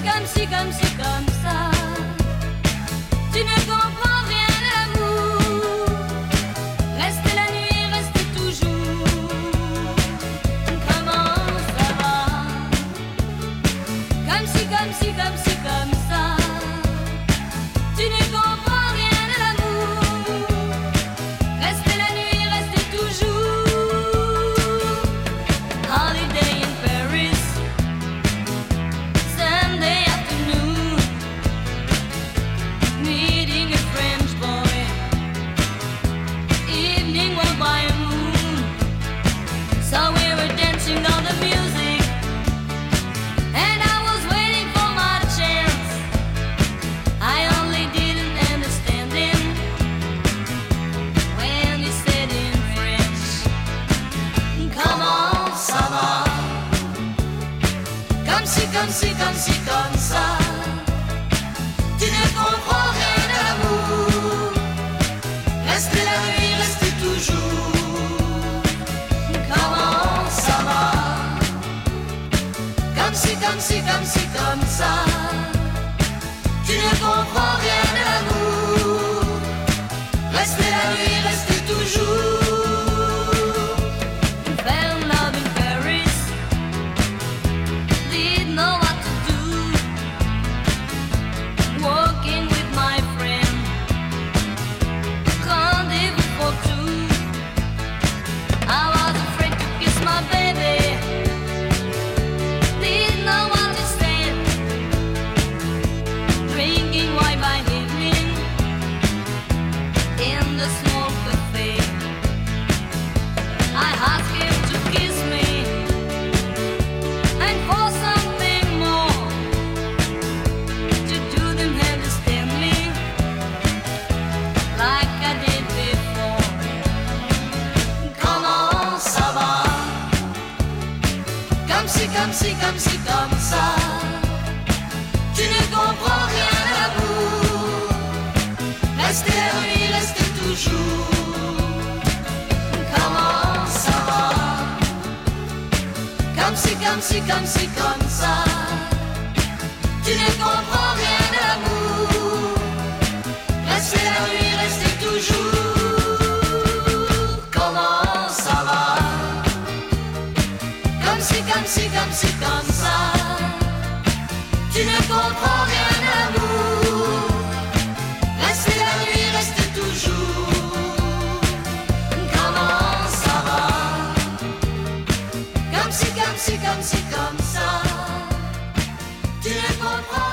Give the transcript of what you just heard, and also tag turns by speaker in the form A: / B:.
A: comme si, comme si, comme ça. Tu ne comprends rien à l'amour. Reste la nuit, reste toujours. Comment ça va? Comme si, comme si, comme si, Comme si, comme si, comme ça. Tu ne comprends rien à l'amour. Restez la nuit, restez toujours. Comment ça va? Comme si, comme si, comme si, comme ça. Tu ne comprends rien Comme si, comme si, comme si, comme ça. Tu ne comprends rien à l'amour. Restez nuit, restez toujours. Comment ça va? Comme si, comme si, comme si, comme ça. c'est comme ça. Tu ne comprends rien, amour. Reste la nuit, reste toujours. Comment ça va? Comme si, comme si, comme si, comme ça. Tu ne comprends